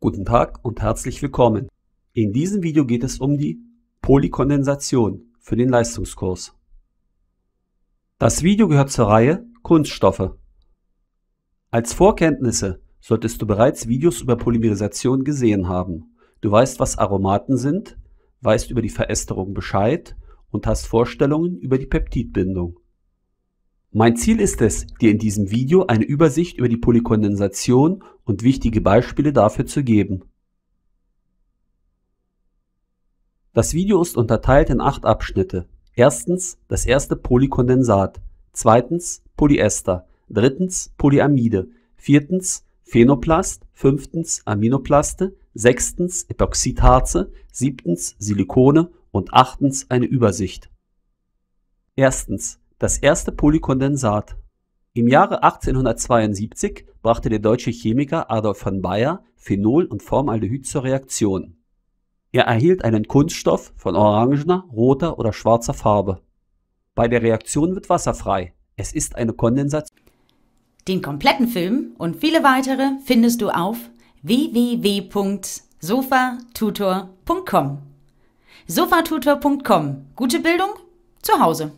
Guten Tag und herzlich willkommen. In diesem Video geht es um die Polykondensation für den Leistungskurs. Das Video gehört zur Reihe Kunststoffe. Als Vorkenntnisse solltest du bereits Videos über Polymerisation gesehen haben. Du weißt, was Aromaten sind, weißt über die Veresterung Bescheid und hast Vorstellungen über die Peptidbindung. Mein Ziel ist es, dir in diesem Video eine Übersicht über die Polykondensation und wichtige Beispiele dafür zu geben. Das Video ist unterteilt in acht Abschnitte. Erstens das erste Polykondensat, zweitens Polyester, drittens Polyamide, viertens Phenoplast, fünftens Aminoplaste, sechstens Epoxidharze, siebtens Silikone und achtens eine Übersicht. Erstens das erste Polykondensat. Im Jahre 1872 brachte der deutsche Chemiker Adolf von Baeyer Phenol und Formaldehyd zur Reaktion. Er erhielt einen Kunststoff von orangener, roter oder schwarzer Farbe. Bei der Reaktion wird Wasser frei. Es ist eine Kondensation. Den kompletten Film und viele weitere findest du auf www.sofatutor.com. Sofatutor.com. Gute Bildung zu Hause.